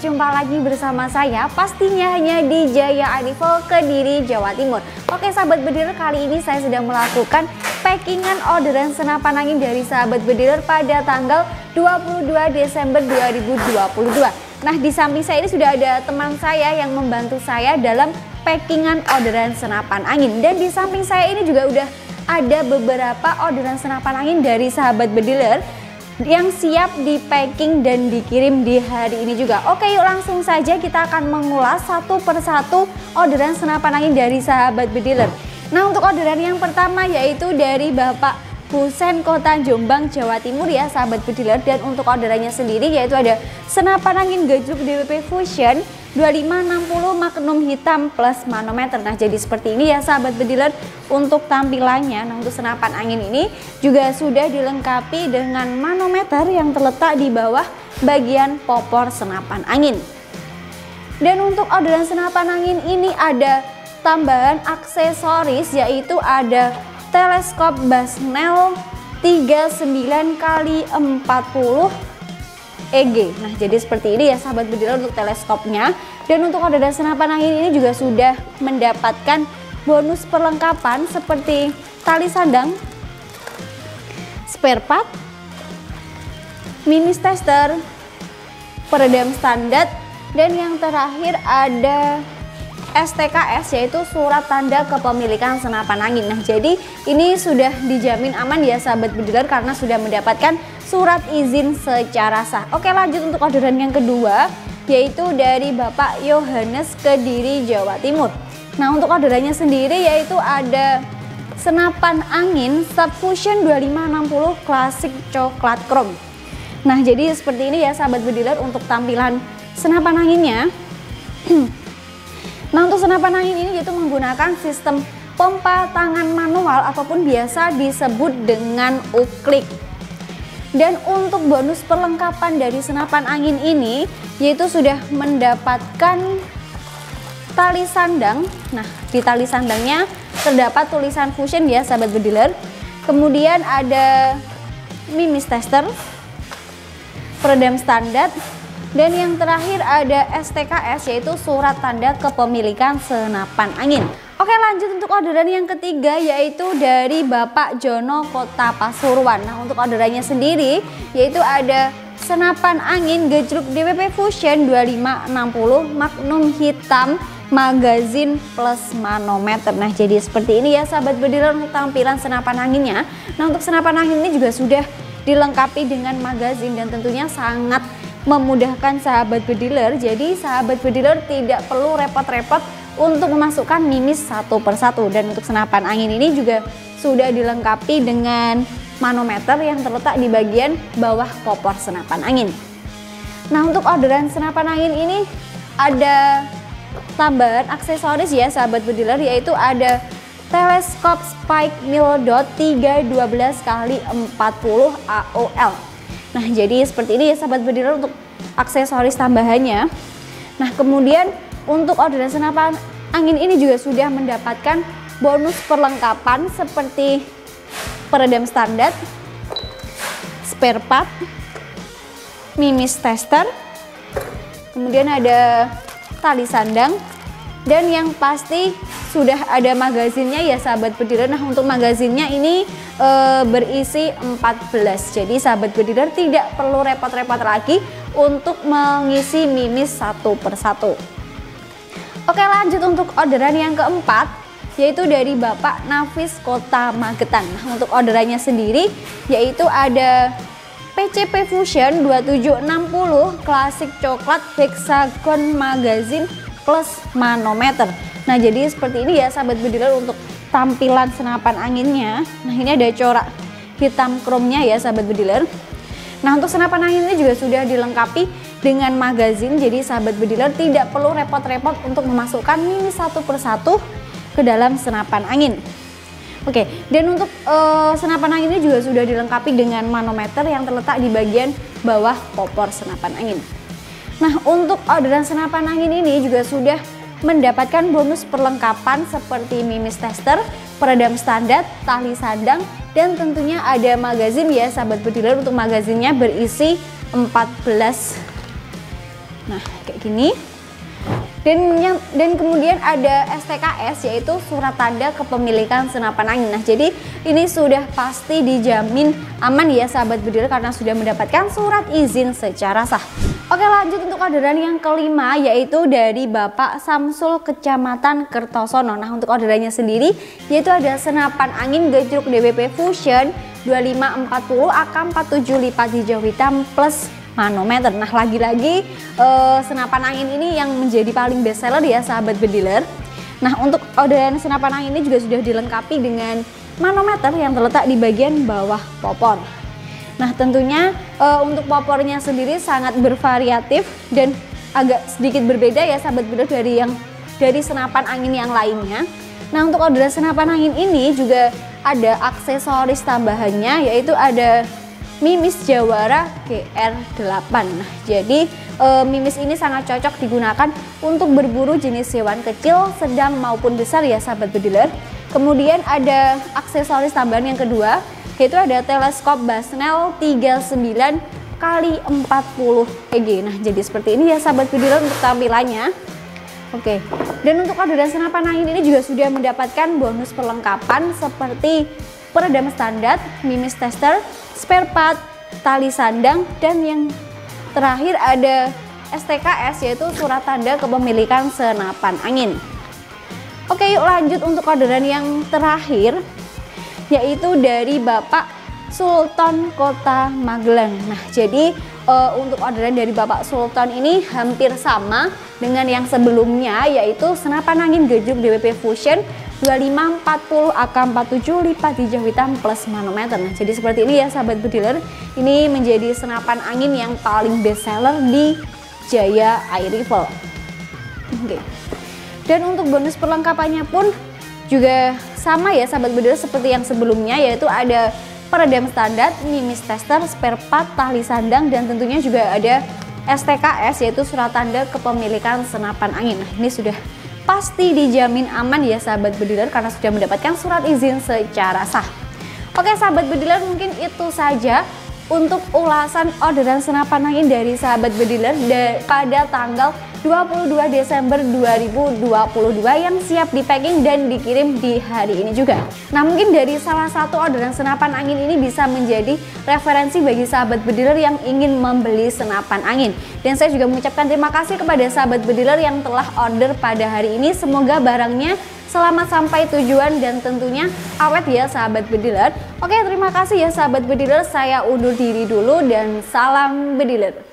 berjumpa lagi bersama saya pastinya hanya di Jaya Adivo Kediri, Jawa Timur. Oke sahabat bediler kali ini saya sedang melakukan packingan orderan senapan angin dari sahabat bediler pada tanggal 22 Desember 2022. Nah di samping saya ini sudah ada teman saya yang membantu saya dalam packingan orderan senapan angin. Dan di samping saya ini juga udah ada beberapa orderan senapan angin dari sahabat bediler yang siap di packing dan dikirim di hari ini juga. Oke yuk langsung saja kita akan mengulas satu persatu orderan senapan angin dari sahabat bediler. Nah untuk orderan yang pertama yaitu dari Bapak Husen Kota Jombang Jawa Timur ya sahabat bediler dan untuk orderannya sendiri yaitu ada senapan angin gajruk DWP Fusion 2560 Magnum hitam plus manometer. Nah, jadi seperti ini ya sahabat bediler untuk tampilannya. Nah, untuk senapan angin ini juga sudah dilengkapi dengan manometer yang terletak di bawah bagian popor senapan angin. Dan untuk orderan senapan angin ini ada tambahan aksesoris yaitu ada teleskop Basnel 39 kali 40 EG. Nah, jadi seperti ini ya sahabat bediler untuk teleskopnya. Dan untuk orderan senapan angin ini juga sudah mendapatkan bonus perlengkapan seperti tali sandang, spare part, mini tester, peredam standar, dan yang terakhir ada STKS yaitu surat tanda kepemilikan senapan angin. Nah, jadi ini sudah dijamin aman ya sahabat bediler karena sudah mendapatkan surat izin secara sah. Oke, lanjut untuk orderan yang kedua yaitu dari Bapak Yohanes Kediri Jawa Timur. Nah, untuk orderannya sendiri yaitu ada senapan angin Subfusion 2560 klasik coklat chrome. Nah, jadi seperti ini ya sahabat bediler untuk tampilan senapan anginnya. Nah untuk senapan angin ini itu menggunakan sistem pompa tangan manual ataupun biasa disebut dengan uklik. Dan untuk bonus perlengkapan dari senapan angin ini yaitu sudah mendapatkan tali sandang. Nah di tali sandangnya terdapat tulisan fusion ya sahabat bediler. Kemudian ada mimis tester, peredam standar, dan yang terakhir ada STKS yaitu surat tanda kepemilikan senapan angin. Oke lanjut untuk orderan yang ketiga yaitu dari Bapak Jono Kota Pasuruan. Nah untuk orderannya sendiri yaitu ada senapan angin gejruk DWP Fusion 2560 Magnum hitam magazin plus manometer. Nah jadi seperti ini ya sahabat bediler untuk tampilan senapan anginnya. Nah untuk senapan angin ini juga sudah dilengkapi dengan magazin dan tentunya sangat memudahkan sahabat bediler. Jadi sahabat bediler tidak perlu repot-repot untuk memasukkan mimis satu persatu. Dan untuk senapan angin ini juga sudah dilengkapi dengan manometer yang terletak di bagian bawah popor senapan angin. Nah untuk orderan senapan angin ini ada tambahan aksesoris ya sahabat bediler yaitu ada teleskop spike mil dot 312 kali 40 AOL Nah jadi seperti ini ya sahabat bediler untuk aksesoris tambahannya. Nah kemudian untuk orderan senapan angin ini juga sudah mendapatkan bonus perlengkapan seperti peredam standar, spare part, mimis tester, kemudian ada tali sandang, dan yang pasti sudah ada magazinnya ya sahabat bediler. Nah untuk magazinnya ini e, berisi 14. Jadi sahabat bediler tidak perlu repot-repot lagi untuk mengisi mimis satu persatu. Oke lanjut untuk orderan yang keempat yaitu dari Bapak Nafis Kota Magetan. Nah, untuk orderannya sendiri yaitu ada PCP Fusion 2760 klasik coklat hexagon magazine plus manometer. Nah jadi seperti ini ya sahabat bediler untuk tampilan senapan anginnya. Nah ini ada corak hitam chrome-nya ya sahabat bediler. Nah untuk senapan angin ini juga sudah dilengkapi dengan magazin jadi sahabat bediler tidak perlu repot-repot untuk memasukkan mini satu persatu ke dalam senapan angin. Oke, dan untuk uh, senapan angin ini juga sudah dilengkapi dengan manometer yang terletak di bagian bawah popor senapan angin. Nah untuk orderan senapan angin ini juga sudah mendapatkan bonus perlengkapan seperti mimis tester, peredam standar, tali sandang, dan tentunya ada magazin ya sahabat bediler untuk magazinnya berisi 14 Nah, kayak gini dan yang dan kemudian ada STKS yaitu surat tanda kepemilikan senapan angin. Nah, jadi ini sudah pasti dijamin aman ya sahabat bediler karena sudah mendapatkan surat izin secara sah. Oke, lanjut untuk orderan yang kelima yaitu dari Bapak Samsul Kecamatan Kertosono. Nah, untuk orderannya sendiri yaitu ada senapan angin gejruk DWP Fusion 2540 AK47 lipat hijau hitam plus manometer. Nah lagi-lagi uh, senapan angin ini yang menjadi paling best seller ya sahabat bediler. Nah untuk orderan senapan angin ini juga sudah dilengkapi dengan manometer yang terletak di bagian bawah popor. Nah tentunya uh, untuk popornya sendiri sangat bervariatif dan agak sedikit berbeda ya sahabat bediler dari yang dari senapan angin yang lainnya. Nah untuk orderan senapan angin ini juga ada aksesoris tambahannya yaitu ada Mimis Jawara GR8. Nah, jadi e, Mimis ini sangat cocok digunakan untuk berburu jenis hewan kecil, sedang maupun besar ya sahabat bediler. Kemudian ada aksesoris tambahan yang kedua, yaitu ada teleskop Basnel 39 kali 40 EG. Nah, jadi seperti ini ya sahabat bediler untuk tampilannya. Oke, dan untuk orderan senapan angin ini juga sudah mendapatkan bonus perlengkapan seperti peredam standar, mimis tester, spare part, tali sandang, dan yang terakhir ada STKS yaitu surat tanda kepemilikan senapan angin. Oke yuk lanjut untuk orderan yang terakhir yaitu dari Bapak Sultan Kota Magelang. Nah jadi uh, untuk orderan dari Bapak Sultan ini hampir sama dengan yang sebelumnya yaitu senapan angin gejruk DWP Fusion 2540 AK47 lipat hijau hitam plus manometer. Nah, jadi seperti ini ya sahabat bediler. Ini menjadi senapan angin yang paling best seller di Jaya Air Rifle. Oke. Dan untuk bonus perlengkapannya pun juga sama ya sahabat bediler seperti yang sebelumnya yaitu ada peredam standar, mimis tester, spare part, tali sandang dan tentunya juga ada STKS yaitu surat tanda kepemilikan senapan angin. Nah, ini sudah pasti dijamin aman ya sahabat bediler karena sudah mendapatkan surat izin secara sah. Oke sahabat bediler mungkin itu saja untuk ulasan orderan senapan angin dari sahabat bediler pada tanggal 22 Desember 2022 yang siap di packing dan dikirim di hari ini juga. Nah mungkin dari salah satu orderan senapan angin ini bisa menjadi referensi bagi sahabat bediler yang ingin membeli senapan angin. Dan saya juga mengucapkan terima kasih kepada sahabat bediler yang telah order pada hari ini. Semoga barangnya selamat sampai tujuan dan tentunya awet ya sahabat bediler. Oke terima kasih ya sahabat bediler, saya undur diri dulu dan salam bediler.